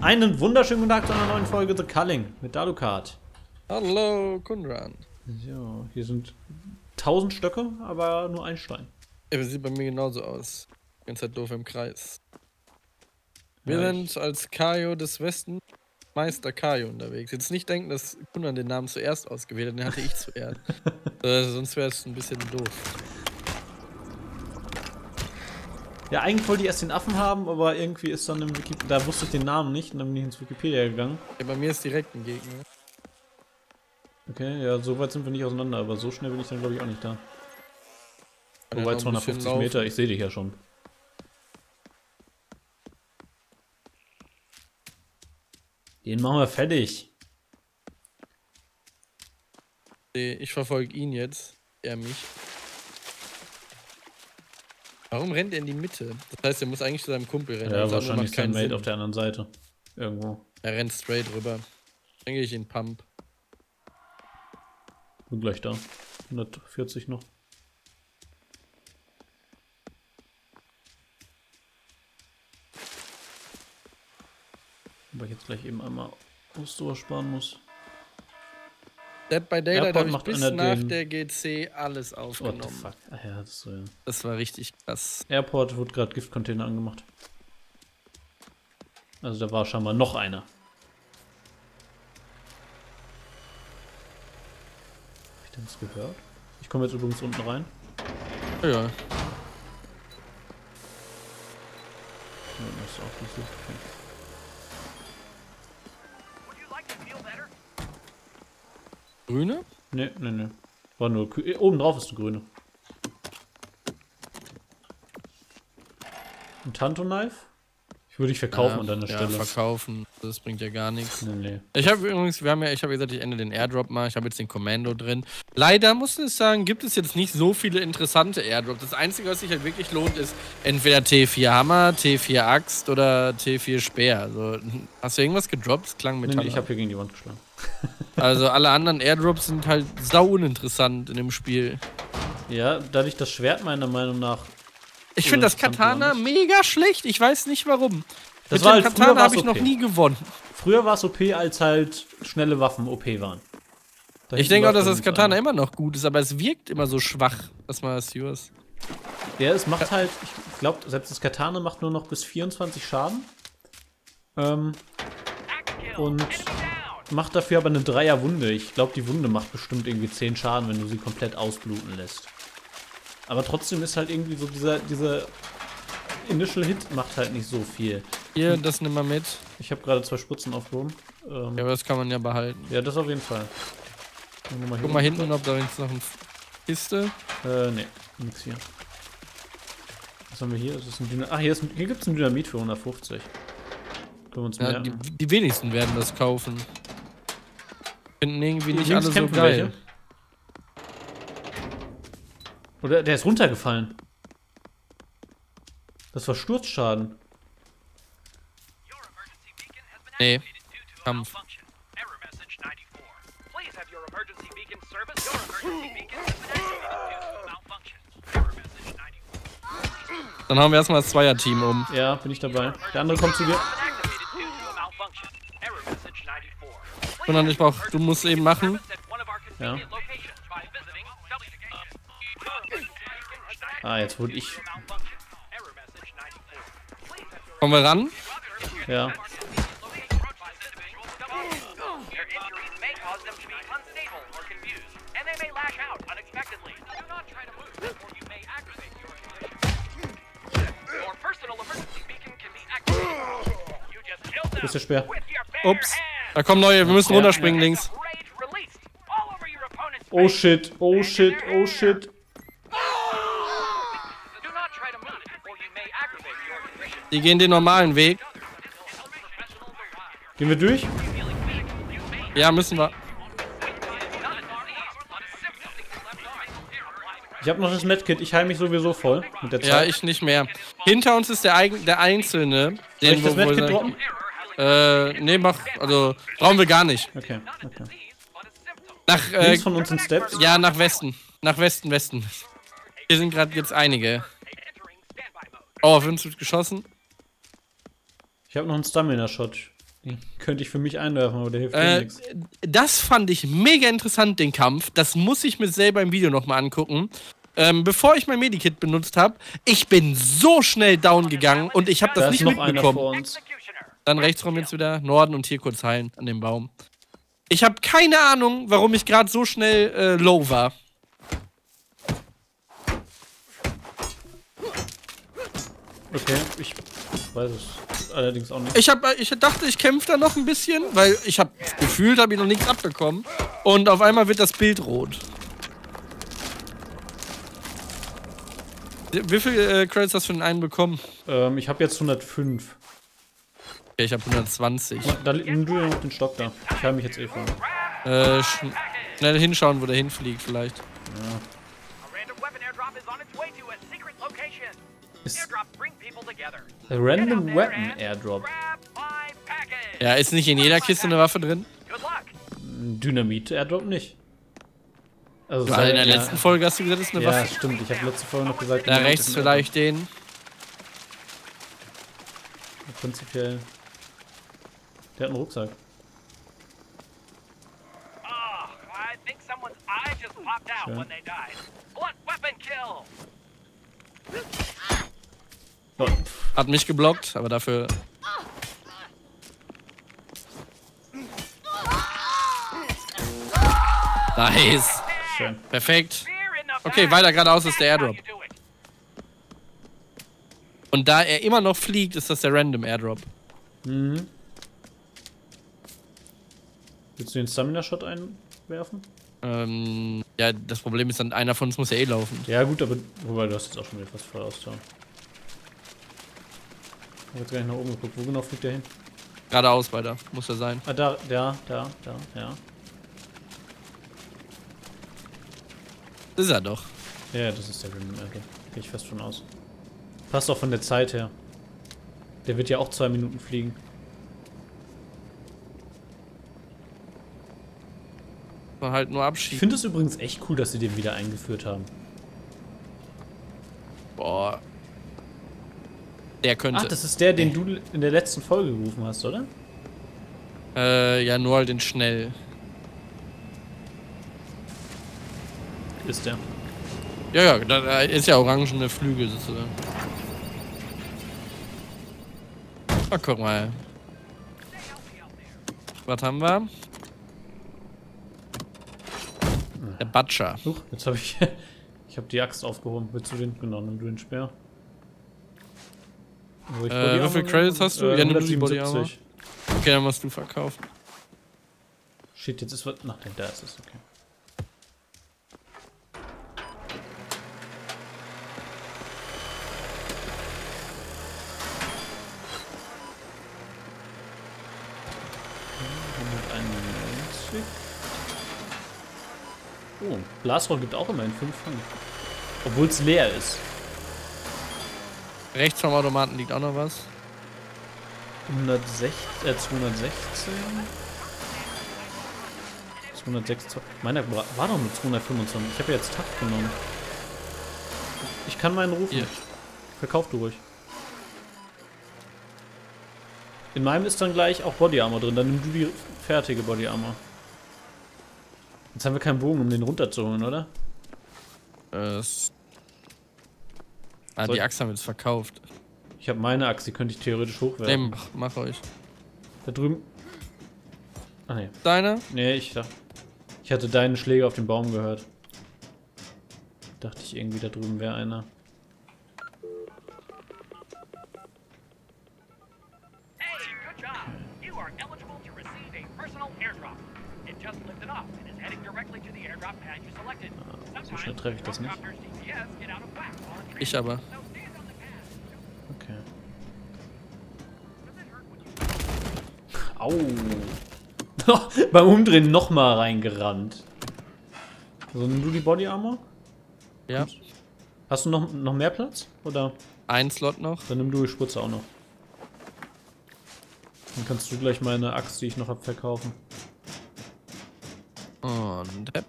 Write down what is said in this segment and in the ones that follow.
Einen wunderschönen guten Tag zu einer neuen Folge The Culling mit Dalukat. Hallo, Kundran. So, hier sind tausend Stöcke, aber nur ein Stein. Ja, das sieht bei mir genauso aus. Die ganze Zeit doof im Kreis. Wir Ja, sind als Kajo des Westen Meister Kajo unterwegs. Jetzt nicht denken, dass Kundran den Namen zuerst ausgewählt hat, den hatte ich zuerst. äh, sonst wäre es ein bisschen doof. Ja, eigentlich wollte ich erst den Affen haben, aber irgendwie ist dann im Wikipedia, da wusste ich den Namen nicht und dann bin ich ins Wikipedia gegangen. Ja, bei mir ist direkt ein Gegner. Okay, ja, so weit sind wir nicht auseinander, aber so schnell bin ich dann glaube ich auch nicht da. Kann Wobei noch ein bisschen 250 Meter, ich sehe dich ja schon. Den machen wir fertig. Nee, Ich verfolge ihn jetzt. Er mich. Warum rennt er in die Mitte? Das heißt, er muss eigentlich zu seinem Kumpel rennen. Ja, wahrscheinlich sein keinen Mate Sinn. auf der anderen Seite. Irgendwo. Er rennt straight rüber. Dann gehe ich in Pump. Bin gleich da. 140 noch. Weil ich jetzt gleich eben einmal Ausdauer sparen muss. Dead by Daylight Airport habe ich macht bis nach den- der GC alles What the aufgenommen. fuck? Ach ja, das so, ja. Das war richtig krass. Airport wird gerade Giftcontainer angemacht. Also da war scheinbar noch einer. Hab ich denn das gehört? Ich komme jetzt übrigens unten rein. Ja, Ja, das ist auch nicht so. Grüne? Ne, ne, ne. War nur. grü- äh, Oben drauf ist eine grüne. Ein Tanto-Knife? Ich würde ich verkaufen ja, an deiner ja, Stelle. verkaufen. Das bringt ja gar nichts. Nee, nee. Ich habe übrigens, wir haben ja, ich habe gesagt, ich ende den Airdrop mal. Ich habe jetzt den Commando drin. Leider muss ich sagen, gibt es jetzt nicht so viele interessante Airdrops. Das Einzige, was sich halt wirklich lohnt, ist entweder T4 Hammer, T4 Axt oder T4 Speer. Also, hast du irgendwas gedroppt? Das klang nee, Metall. nee ich habe hier gegen die Wand geschlagen. also alle anderen Airdrops sind halt sau uninteressant in dem Spiel. Ja, dadurch das Schwert meiner Meinung nach. Ich finde das Katana mega schlecht. Ich weiß nicht warum. Das Mit war dem halt- Katana habe ich noch okay. nie gewonnen. Früher war es OP, als halt schnelle Waffen OP waren. Da Ich denke auch, dass das Katana einer. immer noch gut ist, aber es wirkt immer so schwach. Das mal das Yours. Ja, es macht halt, ich glaube, selbst das Katana macht nur noch bis 24 Schaden. Ähm, und macht dafür aber eine Dreier-Wunde. Ich glaube, die Wunde macht bestimmt irgendwie 10 Schaden, wenn du sie komplett ausbluten lässt. Aber trotzdem ist halt irgendwie so dieser, dieser Initial Hit macht halt nicht so viel. Hier, das nimm mal mit. Ich habe gerade zwei Spritzen aufgehoben. Ähm, Ja, aber das kann man ja behalten. ja, das auf jeden Fall. Wir Guck mal hinten, ob da jetzt noch eine Kiste. Äh, nee, nix hier. Was haben wir hier? Ist ein Dyna Ach, hier, ist ein, hier gibt es ein Dynamit für 150. Können wir uns Ja, die, merken. die wenigsten werden das kaufen. Finden irgendwie nicht Links alle so geil. welche. Oder der ist runtergefallen. Das war Sturzschaden. Nee. Kampf. Dann haben wir erstmal das Zweier-Team um. Ja, bin ich dabei. Der andere kommt zu dir. Sondern ich brauch, du musst eben machen. Ja. Ah, jetzt wurde ich. Kommen wir ran? Ja. Wo ist der Speer? Ups. Da kommen neue, wir müssen Ja. runterspringen links. Oh shit, oh shit, oh shit. Die gehen den normalen Weg. Gehen wir durch? Ja, müssen wir. Ich habe noch das Medkit, ich heile mich sowieso voll mit der Ja, Zeit. ich nicht mehr. Hinter uns ist der, Eigen, der Einzelne. Soll Den, ich das Medkit droppen? Äh, nee, mach, also, brauchen wir gar nicht. Okay, okay. Nach, äh, Links von uns sind Steps. ja, nach Westen. Nach Westen, Westen. Hier sind gerade jetzt einige. Oh, auf uns wird geschossen. Ich habe noch einen Stamina-Shot. Könnte ich für mich einwerfen, aber der hilft mir Äh, nichts. das fand ich mega interessant, den Kampf. Das muss ich mir selber im Video nochmal angucken. Ähm, bevor ich mein Medikit benutzt habe, ich bin so schnell down gegangen und ich habe das Da nicht mitbekommen. Dann rechts rum jetzt wieder Norden und hier kurz heilen an dem Baum. Ich habe keine Ahnung, warum ich gerade so schnell äh, low war. Okay, ich weiß es allerdings auch nicht. Ich, hab, ich dachte, ich kämpfe da noch ein bisschen, weil ich habe gefühlt, habe ich noch nichts abbekommen. Und auf einmal wird das Bild rot. Wie viel äh, Credits hast du für den einen bekommen? Ähm, ich habe jetzt 105. Okay, ich habe 120. Da nimm du ja noch den Stock da. Ich habe mich jetzt eh vor. Äh, sch schnell hinschauen, wo der hinfliegt vielleicht. A Ist Random Weapon Airdrop. Ja, ist nicht in jeder Kiste eine Waffe drin? Dynamit Airdrop nicht. Also Weil in der ja, letzten Folge hast du gesagt, das ist eine Ja, Waffe. stimmt. Ich habe letzte Folge noch gesagt. Da rechts vielleicht den. Prinzipiell. Der hat einen Rucksack. Oh, Hat mich geblockt, aber dafür. Nice. schön. Perfekt. Okay, weiter geradeaus ist der Airdrop. Und da er immer noch fliegt, ist das der Random Airdrop. Mhm. Willst du den Stamina-Shot einwerfen? Ähm, ja, das Problem ist dann, einer von uns muss ja eh laufen. Ja, gut, aber. Wobei, du hast jetzt auch schon wieder fast voll ausgehauen. Ich hab jetzt gar nicht nach oben geguckt. Wo genau fliegt der hin? Geradeaus weiter, muss er sein. Ah, da, da, da, da, ja. Das ist er doch. Ja, das ist der Random Airdrop. Gehe ich fast von aus. Passt auch von der Zeit her. Der wird ja auch zwei Minuten fliegen. Man halt nur Ich abschieben. finde es übrigens echt cool, dass sie den wieder eingeführt haben. Boah. Der könnte. Ach, das ist der, den du in der letzten Folge gerufen hast, oder? äh, ja, nur halt in schnell. Ist der. Ja, ja, da, ist ja orangene Flügel sozusagen. Ah, guck mal. Was haben wir? Der Butcher. Huch, jetzt habe ich. Ich habe die Axt aufgehoben. Willst du den? Genau, nimm du den Speer. Ich Äh, wie Armor viel nehme? Credits hast du? Äh, Ja, nimm du die Body 177. Okay, dann musst du verkaufen. Shit, jetzt ist was. Ach, nee, da ist es, okay. 191. Oh, Blasrohr gibt auch immerhin 5 Pfund. Obwohl es leer ist. Rechts vom Automaten liegt auch noch was. 116, äh, 216. 206. Meiner war doch mit 225. Ich habe ja jetzt Takt genommen. Ich kann meinen rufen. Hier. Verkauf du ruhig. In meinem ist dann gleich auch Body Armor drin. Dann nimm du die fertige Body Armor. Jetzt haben wir keinen Bogen, um den runterzuholen, oder? Äh, ah, Soll die Axt haben wir jetzt verkauft. Ich habe meine Axt, die könnte ich theoretisch hochwerfen. Nee, mach, mach euch. Da drüben. Ah ne. Deine? Nee, ich dachte. Ich hatte deinen Schläger auf dem Baum gehört. Dachte ich irgendwie, da drüben wäre einer. So schnell treffe ich das nicht. Ich aber. Okay. Au! Beim Umdrehen nochmal reingerannt. So, nimm du die Body Armor? Ja. Hast du noch, noch mehr Platz? Oder? Ein Slot noch. Dann nimm du die Spritze auch noch. Dann kannst du gleich meine Axt, die ich noch hab, verkaufen. Und. Hepp.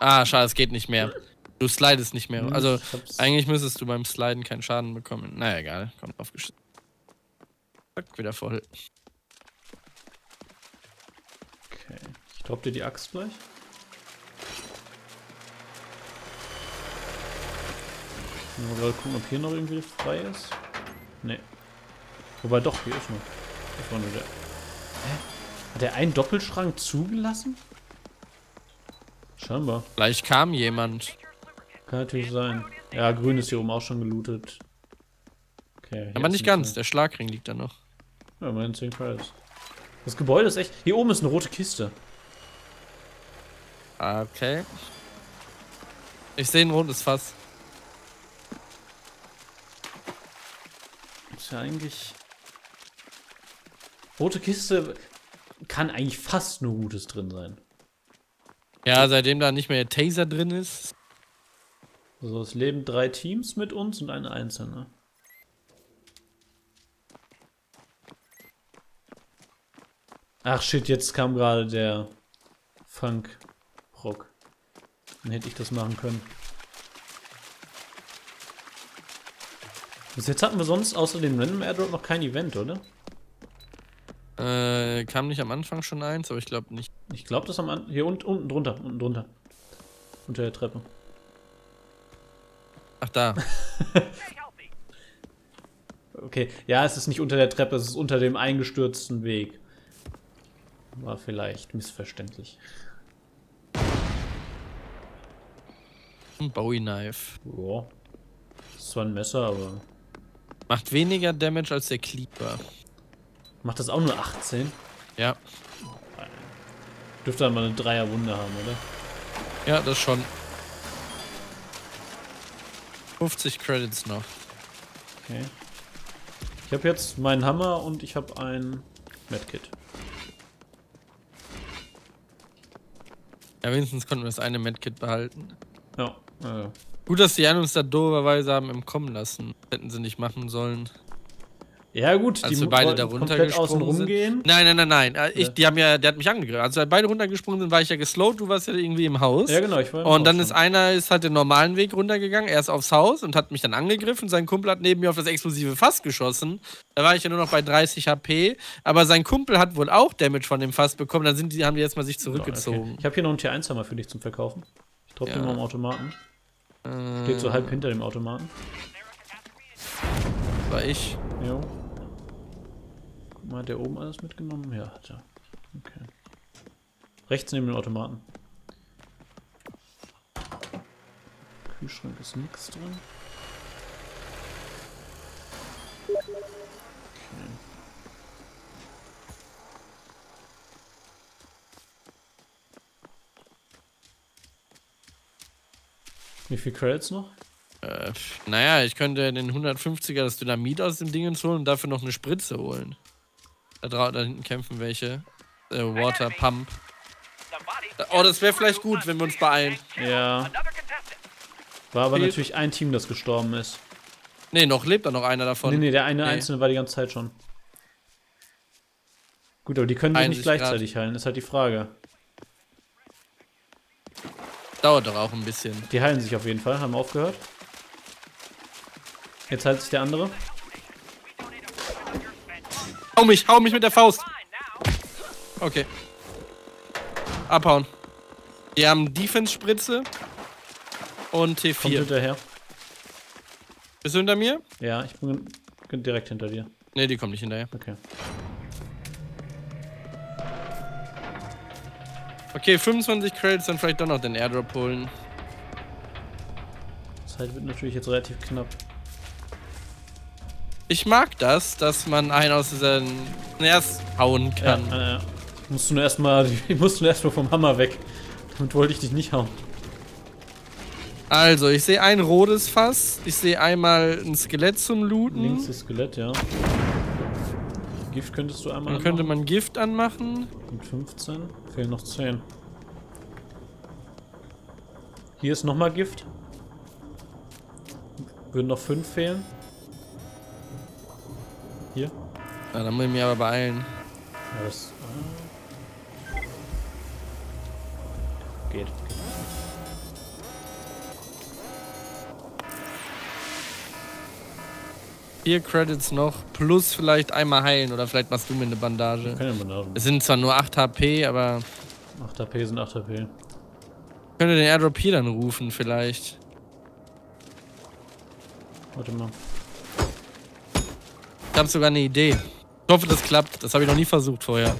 Ah, schade, es geht nicht mehr. Du slidest nicht mehr. Hm, Also, eigentlich müsstest du beim Sliden keinen Schaden bekommen. Naja, egal. Kommt aufgeschnitten. Zack, wieder voll. Okay. Ich drop dir die Axt gleich. Mal gerade gucken, ob hier noch irgendwie frei ist. Nee. Wobei doch, hier ist noch. Das war nur der. Hä? Hat er einen Doppelschrank zugelassen? Scheinbar. Vielleicht kam jemand. Kann natürlich sein. Ja, grün ist hier oben auch schon gelootet. Okay. Aber nicht ganz, der Schlagring liegt da noch. Ja, immerhin 10 Credits. Das Gebäude ist echt. Hier oben ist eine rote Kiste. Okay. Ich sehe ein rotes Fass. Ist ja eigentlich. Rote Kiste kann eigentlich fast nur Gutes drin sein. Ja, seitdem da nicht mehr der Taser drin ist. Also es leben drei Teams mit uns und eine einzelne. Ach shit, jetzt kam gerade der Funk Rock. Dann hätte ich das machen können. Bis jetzt hatten wir sonst außer dem Random Airdrop noch kein Event, oder? Äh, kam nicht am Anfang schon eins, aber ich glaube nicht. Ich glaube, das am An hier und, unten drunter, unten drunter. Unter der Treppe. Ach da. Okay, ja, es ist nicht unter der Treppe, es ist unter dem eingestürzten Weg. War vielleicht missverständlich. Ein Bowie Knife. Ja. Ist zwar ein Messer, aber. Macht weniger Damage als der Cleaver. Macht das auch nur 18? Ja. Dürfte dann mal eine Dreierwunde haben, oder? Ja, das schon. 50 Credits noch. Okay. Ich habe jetzt meinen Hammer und ich habe ein Medkit. Ja, wenigstens konnten wir das eine Medkit behalten. Ja. Äh, Gut, dass die einen uns da doberweise haben entkommen lassen. Hätten sie nicht machen sollen. Ja gut, Als die wir beide da runtergesprungen sind. gehen. Nein, nein, nein, nein. Äh, Ich, die haben ja, der hat mich angegriffen. Als wir beide runtergesprungen sind, war ich ja geslowt, du warst ja irgendwie im Haus. Ja genau, ich war im Und dann Haus ist schon. einer ist halt den normalen Weg runtergegangen, er ist aufs Haus und hat mich dann angegriffen. Sein Kumpel hat neben mir auf das explosive Fass geschossen. Da war ich ja nur noch bei 30 HP. Aber sein Kumpel hat wohl auch Damage von dem Fass bekommen. Dann sind die, haben die jetzt mal sich zurückgezogen. Okay. Ich habe hier noch einen T1-Hammer für dich zum Verkaufen. Ich droppe Ja. den mal am Automaten. Äh, Steht so halb hinter dem Automaten. war ich. Jo. Mal, der oben alles mitgenommen? Ja, hat er. Okay. Rechts neben dem Automaten. Kühlschrank ist nichts drin. Okay. Wie viel Credits noch? Äh, naja, ich könnte den 150er das Dynamit aus dem Ding holen und dafür noch eine Spritze holen. Da, da hinten kämpfen welche. Äh, Water Pump. Oh, das wäre vielleicht gut, wenn wir uns beeilen. Ja. War aber Fehlt- natürlich ein Team, das gestorben ist. Nee, noch lebt da noch einer davon. Nee, nee, der eine Nee. Einzelne war die ganze Zeit schon. Gut, aber die können sich nicht gleichzeitig heilen, ist halt die Frage. Dauert doch auch ein bisschen. Die heilen sich auf jeden Fall, haben aufgehört. Jetzt heilt sich der andere. Hau mich, hau mich mit der Faust. Okay. Abhauen. Die haben Defense-Spritze und Kommt T4. hinterher. Bist du hinter mir? Ja, ich bin direkt hinter dir. Nee, die kommen nicht hinterher. Okay. Okay, 25 Credits, dann vielleicht doch noch den Airdrop holen. Zeit wird natürlich jetzt relativ knapp. Ich mag das, dass man einen aus diesen Snares hauen Ja, kann. äh, musst du nur erstmal, musst du nur erstmal vom Hammer weg. Damit wollte ich dich nicht hauen. Also, ich sehe ein rotes Fass. Ich sehe einmal ein Skelett zum Looten. Links ist Skelett, ja. Gift könntest du einmal Dann könnte anmachen. man Gift anmachen. Mit 15. Fehlen noch 10. Hier ist nochmal Gift. Würden noch 5 fehlen. Hier. Ja, dann muss ich mich aber beeilen. Ja, das. Äh, geht. Vier Credits noch, plus vielleicht einmal heilen oder vielleicht machst du mir eine Bandage. Keine Bandagen. Es sind zwar nur 8 HP, aber 8 HP sind 8 HP. könnte den Airdrop hier dann rufen vielleicht. Warte mal. Ich habe sogar eine Idee. Ich hoffe, das klappt. Das habe ich noch nie versucht vorher.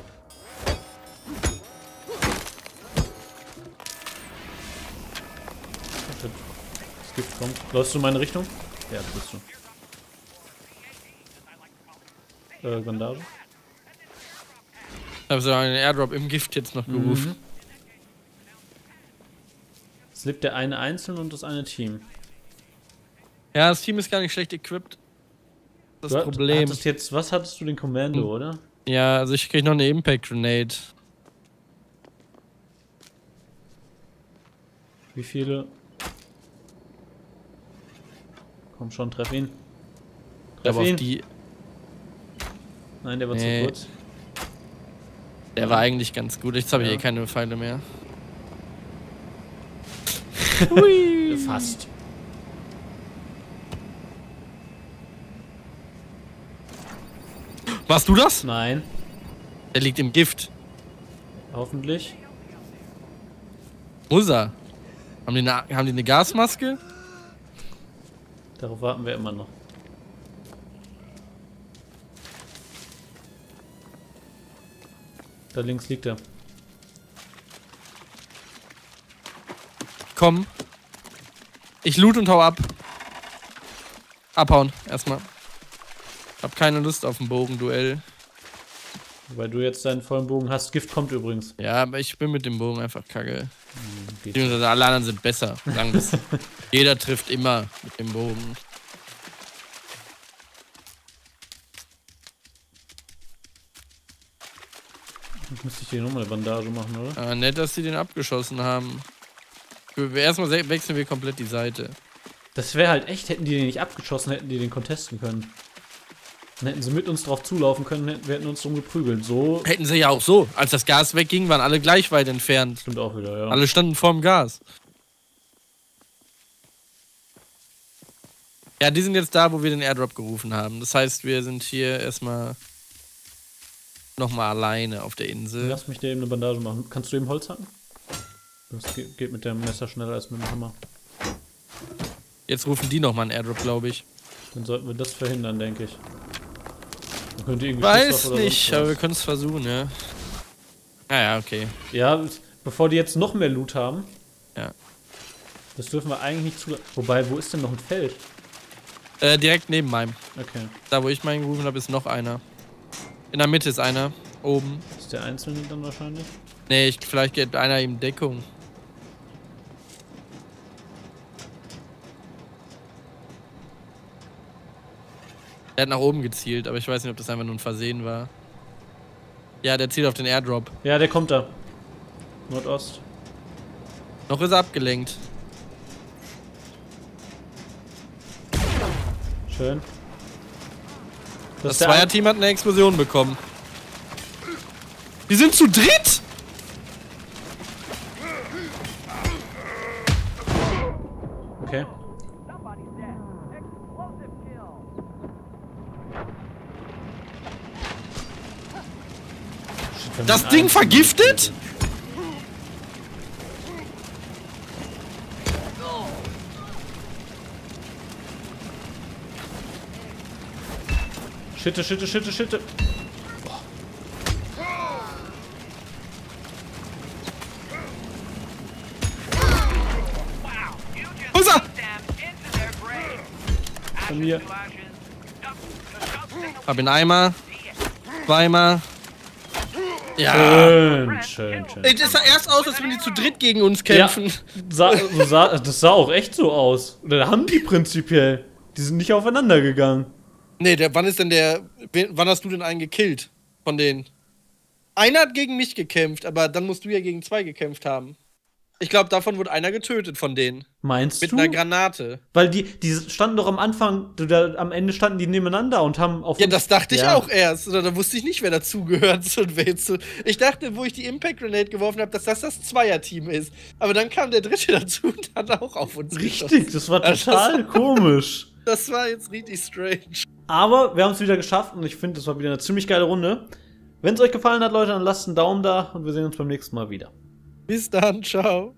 Warte. Das Gift kommt. Läufst du in meine Richtung? Ja, das bist du. Äh, Bandage? Ich habe sogar einen Airdrop im Gift jetzt noch gerufen. Mhm. Es lebt der eine einzeln und das eine Team. Ja, das Team ist gar nicht schlecht equipped. Das Du Problem. Hattest jetzt, was hattest du den Kommando, Hm. oder? Ja, also ich krieg noch eine Impact Grenade. Wie viele? Komm schon, treff ihn. Treff ihn. die. Nein, der war Nee. zu kurz. Der war eigentlich ganz gut. Jetzt habe ich Ja. eh keine Pfeile mehr. Fast. Warst du das? Nein, Der liegt im Gift. hoffentlich. Muss er. Haben die, eine, haben die eine Gasmaske? Darauf warten wir immer noch. Da links liegt er. Komm. Ich loot und hau ab. Abhauen, erstmal. Hab keine Lust auf ein Bogenduell. Weil du jetzt deinen vollen Bogen hast. Gift kommt übrigens. Ja, aber ich bin mit dem Bogen einfach kacke. Geht. Beziehungsweise alle anderen sind besser. Jeder trifft immer mit dem Bogen. Jetzt müsste ich hier nochmal eine Bandage machen, oder? Aber nett, dass sie den abgeschossen haben. Erstmal se- wechseln wir komplett die Seite. Das wäre halt echt, hätten die den nicht abgeschossen, hätten die den contesten können. Dann hätten sie mit uns drauf zulaufen können, hätten, wir hätten uns drum geprügelt. So Hätten sie ja auch so. Als das Gas wegging, waren alle gleich weit entfernt. stimmt auch wieder, ja. Alle standen vorm Gas. Ja, die sind jetzt da, wo wir den Airdrop gerufen haben. Das heißt, wir sind hier erstmal nochmal alleine auf der Insel. Lass mich dir eben eine Bandage machen. Kannst du eben Holz hacken? Das geht, mit dem Messer schneller als mit dem Hammer. Jetzt rufen die nochmal einen Airdrop, glaube ich. Dann sollten wir das verhindern, denke ich. Dann könnte irgendwie Weiß nicht, aber wir können es versuchen, ja. Naja, okay. Ja, bevor die jetzt noch mehr Loot haben. Ja. Das dürfen wir eigentlich nicht zulassen. Wobei, wo ist denn noch ein Feld? Äh, direkt neben meinem. Okay. Da, wo ich meinen gerufen habe, ist noch einer. In der Mitte ist einer. Oben. Ist der Einzelne dann wahrscheinlich? Nee, ich, vielleicht geht einer ihm Deckung. Er hat nach oben gezielt, aber ich weiß nicht, ob das einfach nur ein Versehen war. Ja, der zielt auf den Airdrop. Ja, der kommt da. Nordost. Noch ist er abgelenkt. Schön. Das der Zweierteam hat eine Explosion bekommen. Die sind zu dritt! ein- Okay. Somebody's dead. Explosive kill. Shit, wir haben Das Ding vergiftet? Schitte, Schitte, Schitte, Schitte. Just Wo ist er? Von mir. Hab ihn einmal, zweimal. Ja. Schön, schön, schön. Ey, das sah erst aus, als wenn die zu dritt gegen uns kämpfen. Sah, so sah, das sah auch echt so aus. Oder haben die prinzipiell. Die sind nicht aufeinander gegangen. Nee, der, wann ist denn der. Wann hast du denn einen gekillt? Von denen? Einer hat gegen mich gekämpft, aber dann musst du ja gegen zwei gekämpft haben. Ich glaube, davon wurde einer getötet von denen. Meinst Mit du? einer Granate. Weil die, die standen doch am Anfang, da, am Ende standen die nebeneinander und haben auf. Ja, das dachte ich Ja. auch erst. Oder da wusste ich nicht, wer dazugehört und wer so. Ich dachte, wo ich die Impact Grenade geworfen habe, dass das das Zweierteam ist. Aber dann kam der dritte dazu und hat auch auf uns geschossen. Richtig, das war Also, total komisch. Das war jetzt richtig strange. Aber wir haben es wieder geschafft und ich finde, das war wieder eine ziemlich geile Runde. Wenn es euch gefallen hat, Leute, dann lasst einen Daumen da und wir sehen uns beim nächsten Mal wieder. Bis dann, ciao.